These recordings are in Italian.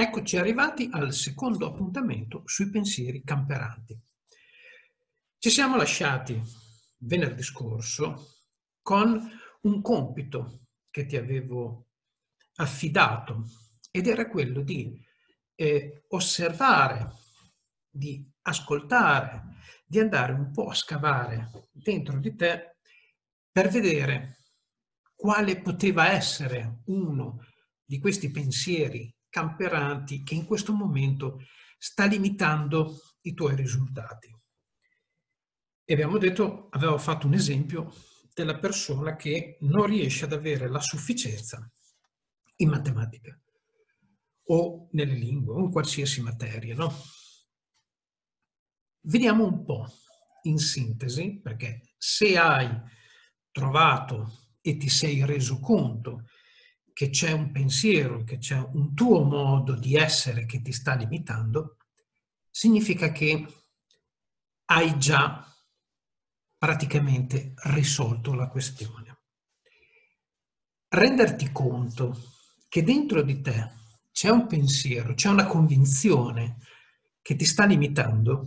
Eccoci arrivati al secondo appuntamento sui pensieri camperanti. Ci siamo lasciati venerdì scorso con un compito che ti avevo affidato ed era quello di eh, osservare, di ascoltare, di andare un po' a scavare dentro di te per vedere quale poteva essere uno di questi pensieri camperanti che in questo momento sta limitando i tuoi risultati. E abbiamo detto, avevo fatto un esempio della persona che non riesce ad avere la sufficienza in matematica o nelle lingue o in qualsiasi materia, no? Vediamo un po' in sintesi, perché se hai trovato e ti sei reso conto che c'è un pensiero, che c'è un tuo modo di essere che ti sta limitando, significa che hai già praticamente risolto la questione. Renderti conto che dentro di te c'è un pensiero, c'è una convinzione che ti sta limitando,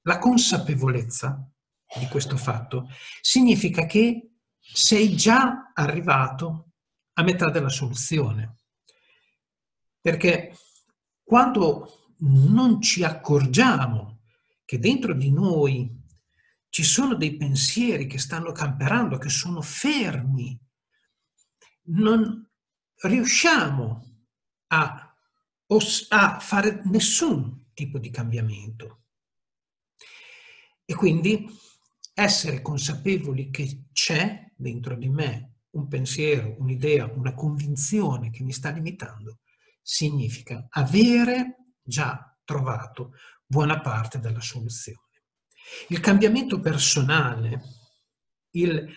la consapevolezza di questo fatto significa che sei già arrivato a metà della soluzione. Perché quando non ci accorgiamo che dentro di noi ci sono dei pensieri che stanno camperando, che sono fermi, non riusciamo a, a fare nessun tipo di cambiamento. E quindi essere consapevoli che c'è dentro di me un pensiero, un'idea, una convinzione che mi sta limitando, significa avere già trovato buona parte della soluzione. Il cambiamento personale, il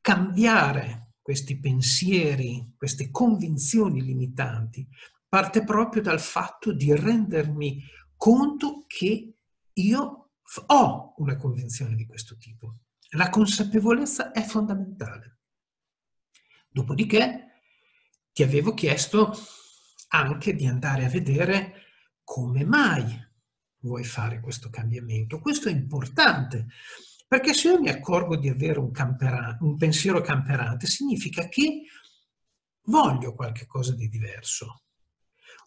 cambiare questi pensieri, queste convinzioni limitanti, parte proprio dal fatto di rendermi conto che io ho una convinzione di questo tipo. La consapevolezza è fondamentale. Dopodiché ti avevo chiesto anche di andare a vedere come mai vuoi fare questo cambiamento. Questo è importante, perché se io mi accorgo di avere un, un pensiero camperante, significa che voglio qualcosa di diverso,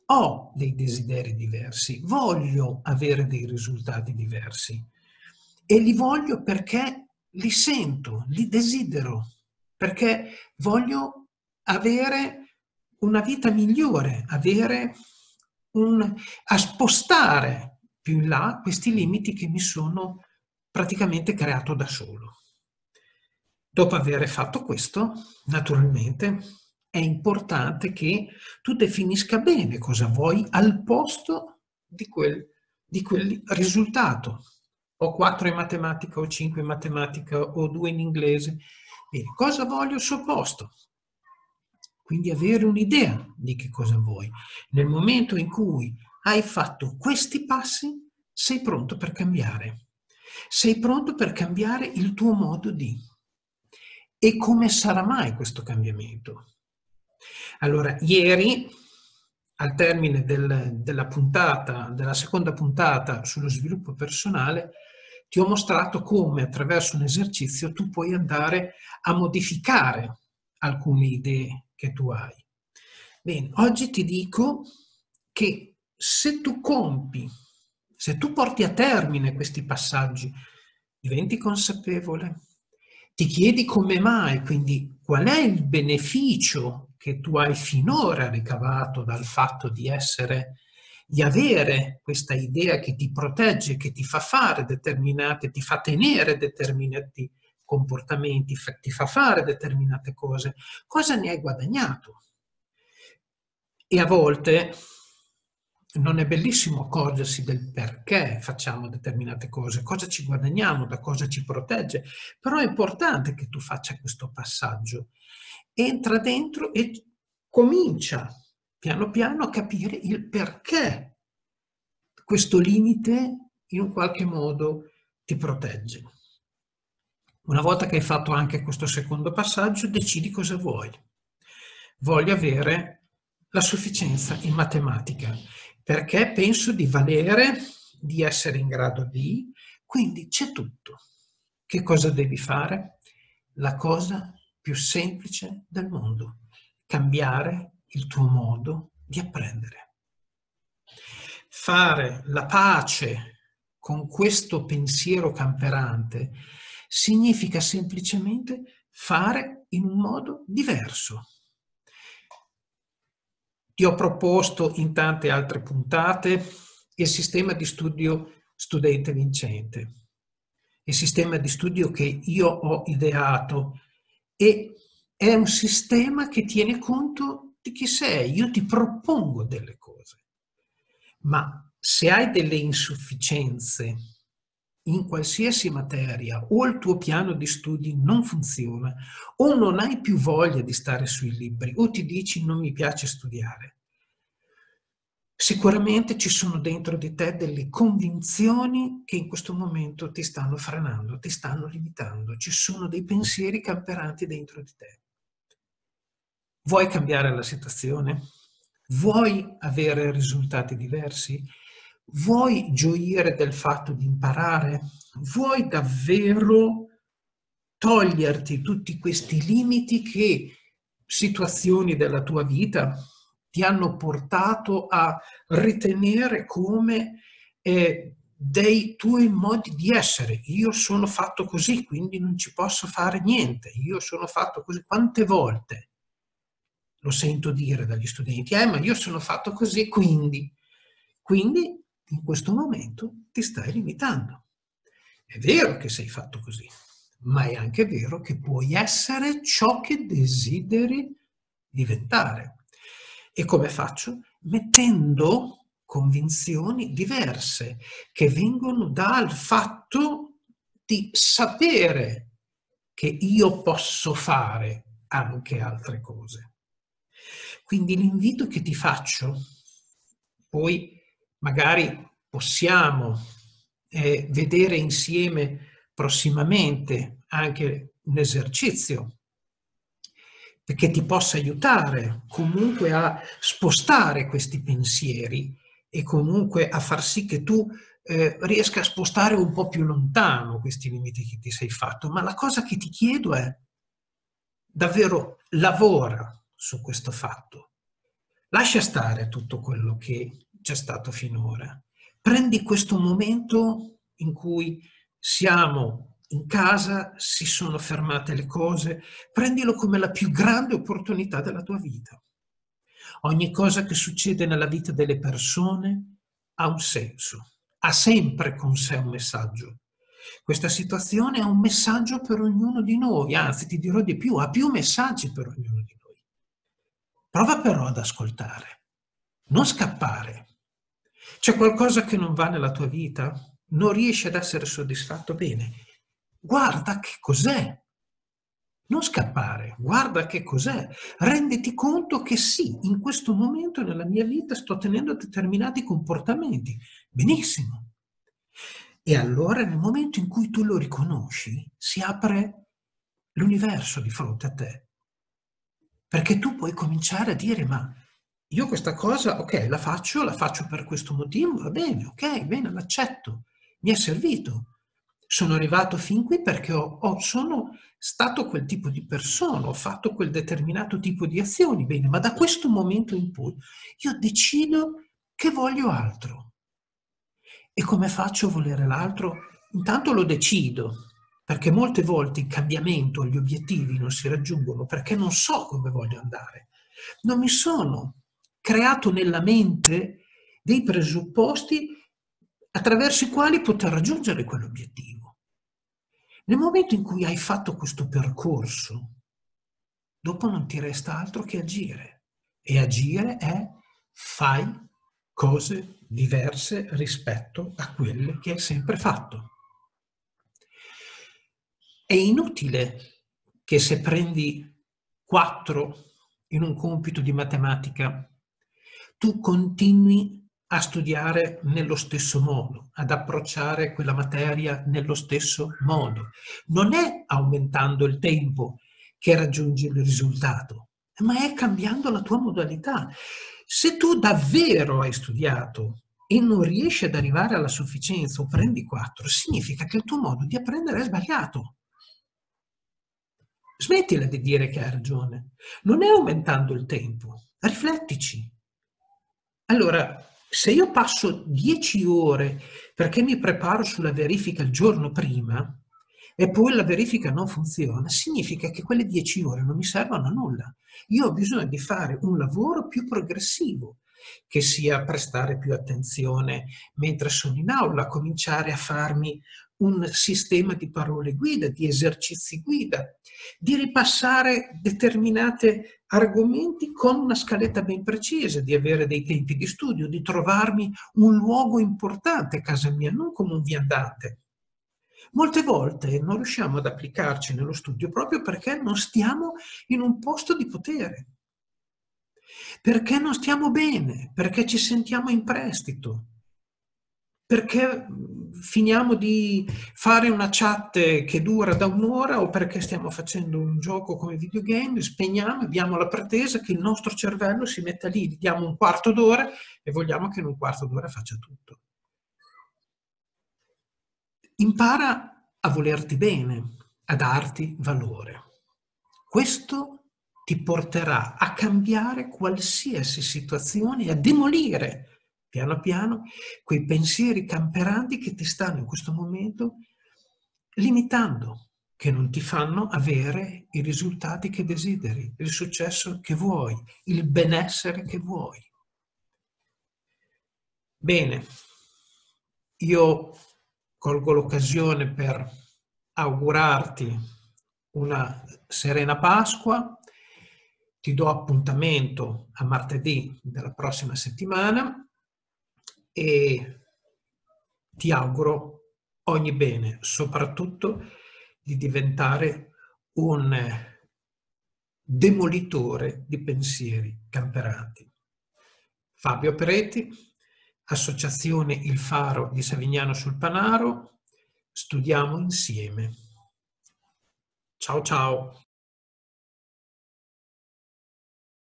ho dei desideri diversi, voglio avere dei risultati diversi e li voglio perché li sento, li desidero perché voglio avere una vita migliore, avere un, a spostare più in là questi limiti che mi sono praticamente creato da solo. Dopo aver fatto questo, naturalmente, è importante che tu definisca bene cosa vuoi al posto di quel, di quel risultato. O 4 in matematica, o 5 in matematica, o 2 in inglese. Bene, cosa voglio al suo posto? Quindi avere un'idea di che cosa vuoi. Nel momento in cui hai fatto questi passi, sei pronto per cambiare. Sei pronto per cambiare il tuo modo di. E come sarà mai questo cambiamento? Allora, ieri, al termine del, della puntata, della seconda puntata sullo sviluppo personale, ti ho mostrato come attraverso un esercizio tu puoi andare a modificare alcune idee che tu hai. Bene, oggi ti dico che se tu compi, se tu porti a termine questi passaggi, diventi consapevole, ti chiedi come mai, quindi qual è il beneficio che tu hai finora ricavato dal fatto di essere di avere questa idea che ti protegge, che ti fa fare determinate, ti fa tenere determinati comportamenti, ti fa fare determinate cose, cosa ne hai guadagnato? E a volte non è bellissimo accorgersi del perché facciamo determinate cose, cosa ci guadagniamo, da cosa ci protegge, però è importante che tu faccia questo passaggio. Entra dentro e comincia piano piano capire il perché questo limite in un qualche modo ti protegge. Una volta che hai fatto anche questo secondo passaggio, decidi cosa vuoi. Voglio avere la sufficienza in matematica. perché penso di valere, di essere in grado di, quindi c'è tutto. Che cosa devi fare? La cosa più semplice del mondo, cambiare il tuo modo di apprendere. Fare la pace con questo pensiero camperante significa semplicemente fare in un modo diverso. Ti ho proposto in tante altre puntate il sistema di studio studente vincente, il sistema di studio che io ho ideato e è un sistema che tiene conto di chi sei. Io ti propongo delle cose, ma se hai delle insufficienze in qualsiasi materia o il tuo piano di studi non funziona o non hai più voglia di stare sui libri o ti dici non mi piace studiare, sicuramente ci sono dentro di te delle convinzioni che in questo momento ti stanno frenando, ti stanno limitando, ci sono dei pensieri camperanti dentro di te. Vuoi cambiare la situazione? Vuoi avere risultati diversi? Vuoi gioire del fatto di imparare? Vuoi davvero toglierti tutti questi limiti che situazioni della tua vita ti hanno portato a ritenere come eh, dei tuoi modi di essere. Io sono fatto così, quindi non ci posso fare niente. Io sono fatto così. Quante volte lo sento dire dagli studenti? Eh, ma io sono fatto così, quindi. Quindi in questo momento ti stai limitando. È vero che sei fatto così, ma è anche vero che puoi essere ciò che desideri diventare. E come faccio? Mettendo convinzioni diverse che vengono dal fatto di sapere che io posso fare anche altre cose. Quindi l'invito che ti faccio, poi magari possiamo eh, vedere insieme prossimamente anche un esercizio che ti possa aiutare comunque a spostare questi pensieri e comunque a far sì che tu eh, riesca a spostare un po' più lontano questi limiti che ti sei fatto. Ma la cosa che ti chiedo è davvero lavora su questo fatto. Lascia stare tutto quello che c'è stato finora. Prendi questo momento in cui siamo in casa, si sono fermate le cose, prendilo come la più grande opportunità della tua vita. Ogni cosa che succede nella vita delle persone ha un senso, ha sempre con sé un messaggio. Questa situazione ha un messaggio per ognuno di noi, anzi ti dirò di più, ha più messaggi per ognuno. Prova però ad ascoltare, non scappare, c'è qualcosa che non va nella tua vita? Non riesci ad essere soddisfatto? Bene, guarda che cos'è. Non scappare, guarda che cos'è. Renditi conto che sì, in questo momento nella mia vita sto tenendo determinati comportamenti. Benissimo. E allora nel momento in cui tu lo riconosci, si apre l'universo di fronte a te. Perché tu puoi cominciare a dire, ma io questa cosa, ok, la faccio, la faccio per questo motivo, va bene, ok, bene, l'accetto, mi è servito. Sono arrivato fin qui perché ho, ho, sono stato quel tipo di persona, ho fatto quel determinato tipo di azioni, bene, ma da questo momento in poi io decido che voglio altro. E come faccio a volere l'altro? Intanto lo decido, perché molte volte il cambiamento, gli obiettivi non si raggiungono perché non so come voglio andare. Non mi sono creato nella mente dei presupposti attraverso i quali poter raggiungere quell'obiettivo. Nel momento in cui hai fatto questo percorso, dopo non ti resta altro che agire. E agire è fai cose diverse rispetto a quelle che hai sempre fatto. È inutile che se prendi 4 in un compito di matematica tu continui a studiare nello stesso modo, ad approcciare quella materia nello stesso modo. Non è aumentando il tempo che raggiungi il risultato, ma è cambiando la tua modalità. Se tu davvero hai studiato e non riesci ad arrivare alla sufficienza o prendi 4, significa che il tuo modo di apprendere è sbagliato. Smettila di dire che hai ragione. Non è aumentando il tempo. Riflettici. Allora, se io passo 10 ore perché mi preparo sulla verifica il giorno prima e poi la verifica non funziona, significa che quelle 10 ore non mi servono a nulla. Io ho bisogno di fare un lavoro più progressivo, che sia prestare più attenzione mentre sono in aula, cominciare a farmi un sistema di parole guida, di esercizi guida, di ripassare determinati argomenti con una scaletta ben precisa, di avere dei tempi di studio, di trovarmi un luogo importante a casa mia, non come un viandante. Molte volte non riusciamo ad applicarci nello studio proprio perché non stiamo in un posto di potere, perché non stiamo bene, perché ci sentiamo in prestito, perché finiamo di fare una chat che dura da un'ora o perché stiamo facendo un gioco come videogame, spegniamo, abbiamo la pretesa che il nostro cervello si metta lì, gli diamo un quarto d'ora e vogliamo che in un quarto d'ora faccia tutto. Impara a volerti bene, a darti valore. Questo ti porterà a cambiare qualsiasi situazione e a demolire piano piano quei pensieri camperanti che ti stanno in questo momento limitando, che non ti fanno avere i risultati che desideri, il successo che vuoi, il benessere che vuoi. Bene, io colgo l'occasione per augurarti una serena Pasqua, ti do appuntamento a martedì della prossima settimana e ti auguro ogni bene, soprattutto di diventare un demolitore di pensieri camperanti. Fabio Peretti, Associazione Il Faro di Savignano sul Panaro, studiamo insieme. Ciao ciao!